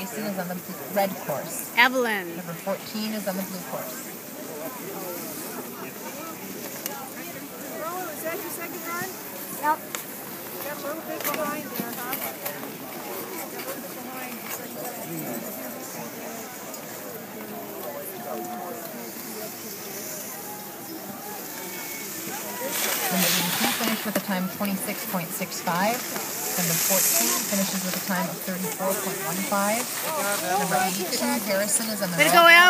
Jason is on the red course. Evelyn. Number 14 is on the blue course. Oh, is that your second run? Yep. Got a little bit behind there, huh? Got a little bit behind, so you gotta- Number 82 finished with a time 26.65. Number 14 finishes with a time of 34.15. Number 82, Harrison is on the Way to go, course. Ev. Number 12